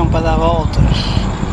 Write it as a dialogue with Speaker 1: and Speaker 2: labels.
Speaker 1: caminhão para dar voltas.